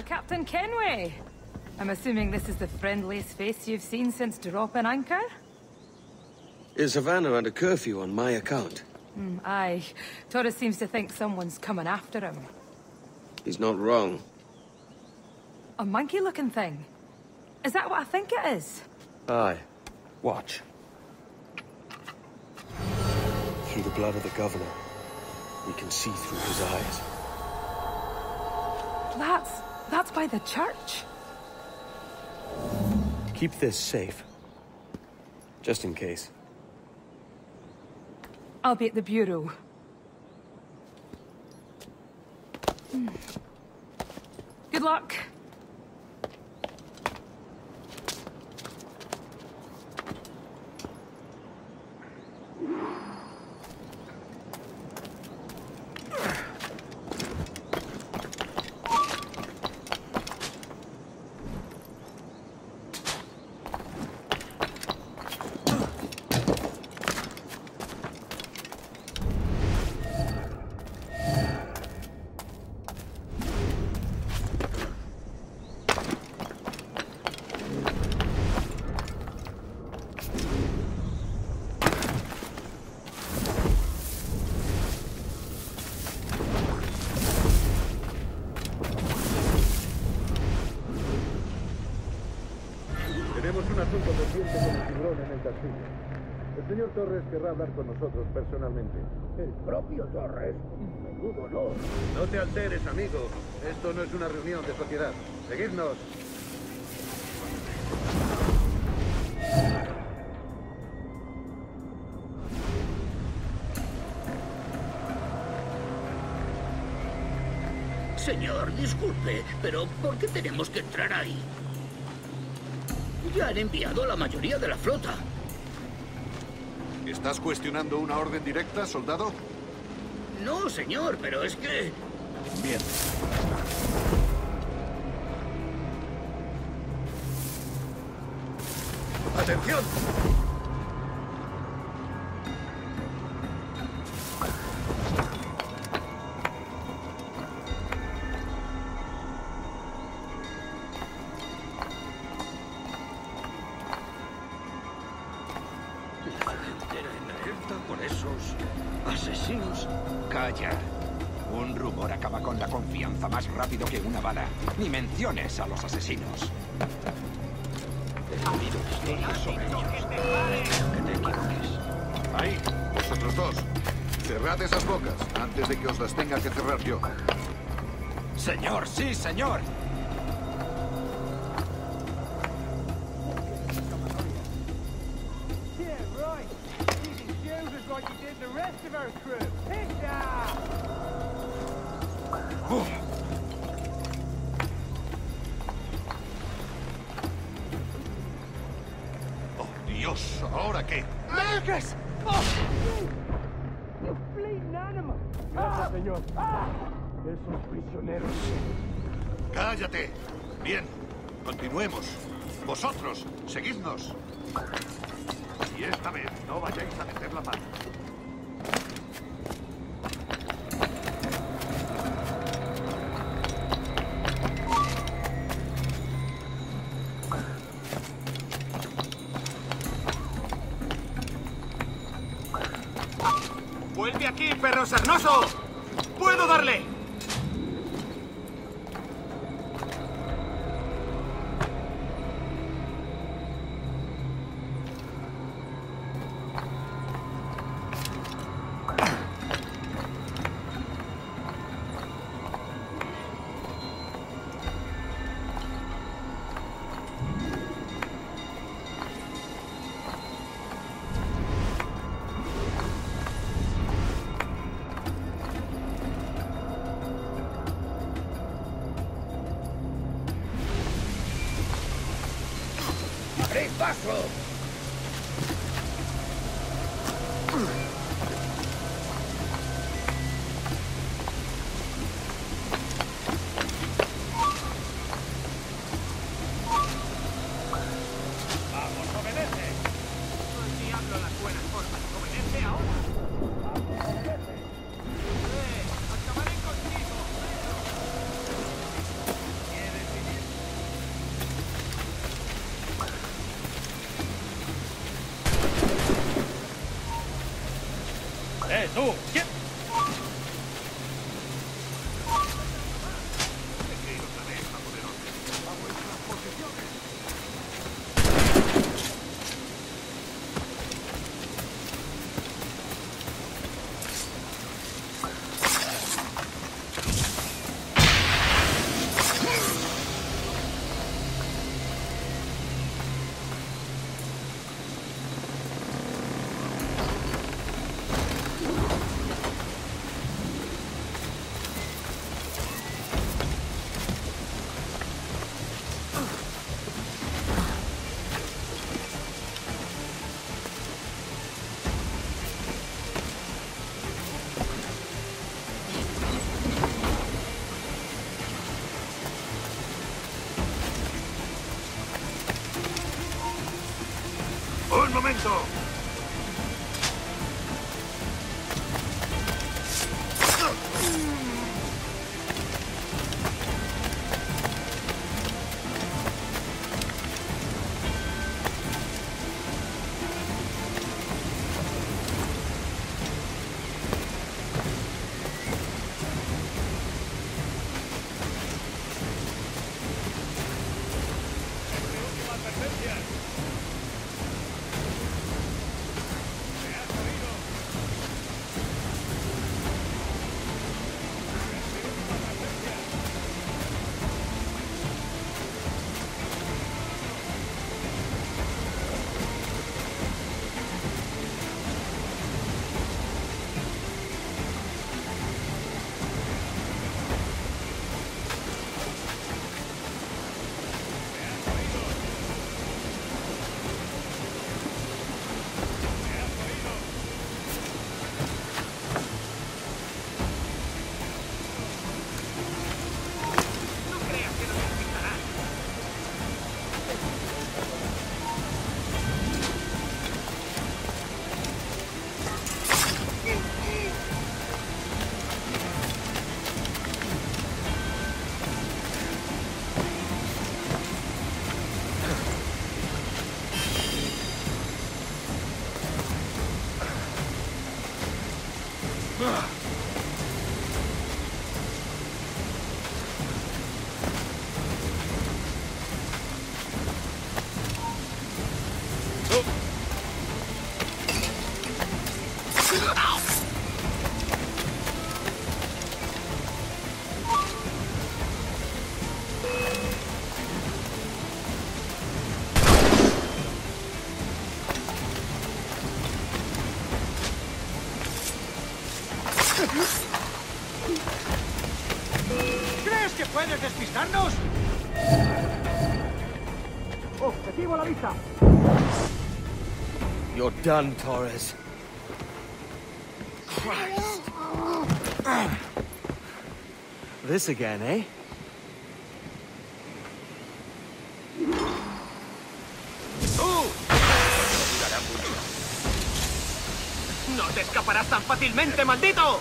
Ah, Captain Kenway. I'm assuming this is the friendliest face you've seen since dropping anchor? Is Havana under curfew on my account? Mm, aye. Torres seems to think someone's coming after him. He's not wrong. A monkey-looking thing? Is that what I think it is? Aye. Watch. Through the blood of the Governor, we can see through his eyes. That's... that's by the church. Keep this safe. Just in case. I'll be at the Bureau. Hmm. Good luck. Torres querrá hablar con nosotros personalmente. ¿El propio Torres? Menudo honor. No te alteres, amigo. Esto no es una reunión de sociedad. Seguidnos. Señor, disculpe, pero ¿por qué tenemos que entrar ahí? Ya han enviado a la mayoría de la flota. ¿Estás cuestionando una orden directa, soldado? No, señor, pero es que... Bien. ¡Atención! Que una bala. Ni menciones a los asesinos. He oído historias sobre ellos. Que te equivoques. Ahí, vosotros dos. Cerrad esas bocas antes de que os las tenga que cerrar yo. Señor, sí, señor. Oh, Dios, ¿ahora qué? ¡Marcus! Oh. You bleeding animal. Gracias, señor. Esos prisioneros. ¡Cállate! Bien, continuemos. Vosotros, seguidnos. Y esta vez no vayáis a meter la mano. Whoa. Tú, ¿qué? Huh. ¿Crees que puedes despistarnos? Objetivo a la vista. You're done, Torres. Christ. This again, eh? Te escaparás tan fácilmente, maldito!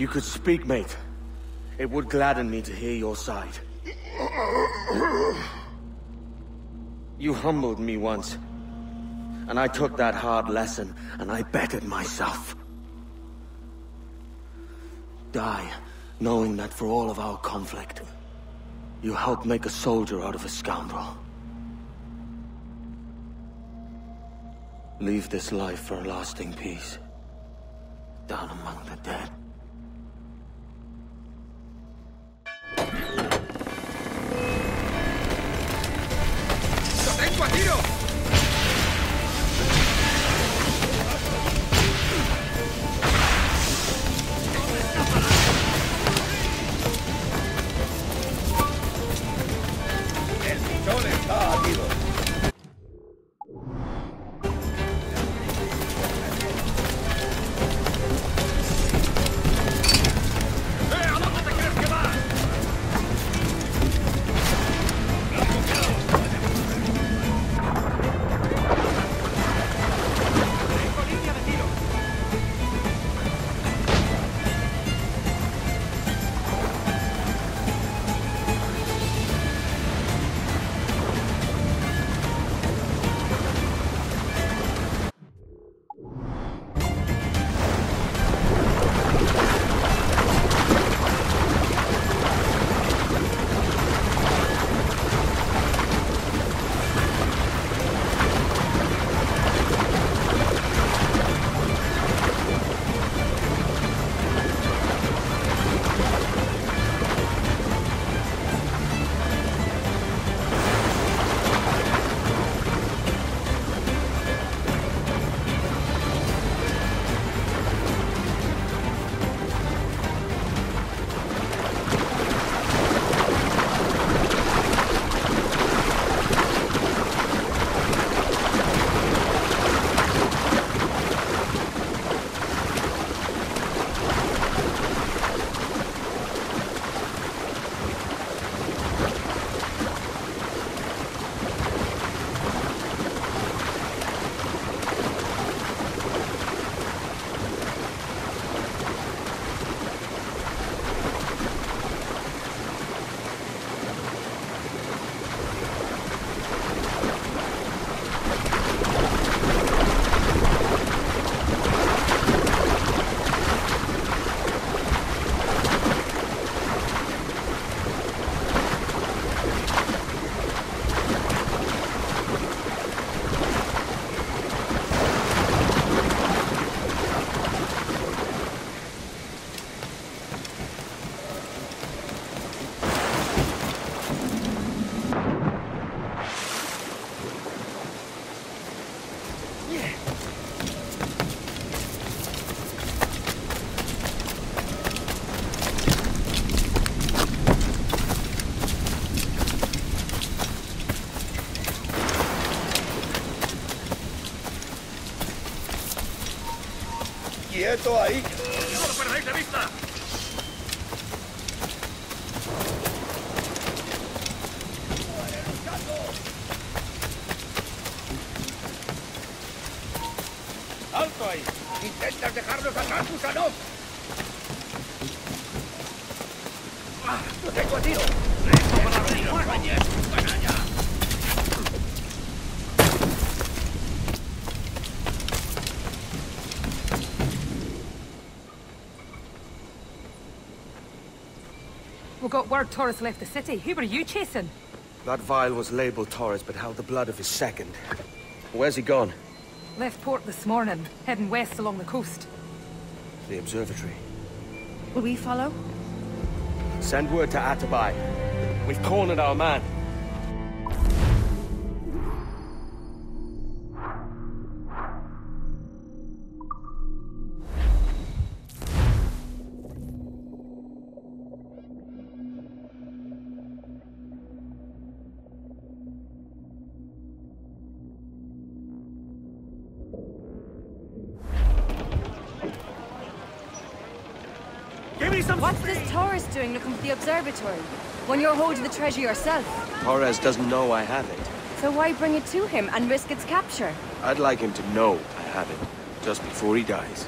You could speak, mate, it would gladden me to hear your side. You humbled me once, and I took that hard lesson and I bettered myself. Die, knowing that for all of our conflict, you helped make a soldier out of a scoundrel. Leave this life for a lasting peace, down among the dead. ¡Quieto ahí! ¡No lo perdáis de vista! ¡Alto ahí! ¿Intentas dejarnos atrás, Gusanov? ¡Ah! ¡Lo tengo tiro! We got word Torres left the city. Who were you chasing? That vial was labeled Torres, but held the blood of his second. Where's he gone? Left port this morning, heading west along the coast. The observatory. Will we follow? Send word to Atabai. We've cornered our man. What's this Torres doing looking for the observatory? When you're holding the treasure yourself? Torres doesn't know I have it. So why bring it to him and risk its capture? I'd like him to know I have it, just before he dies.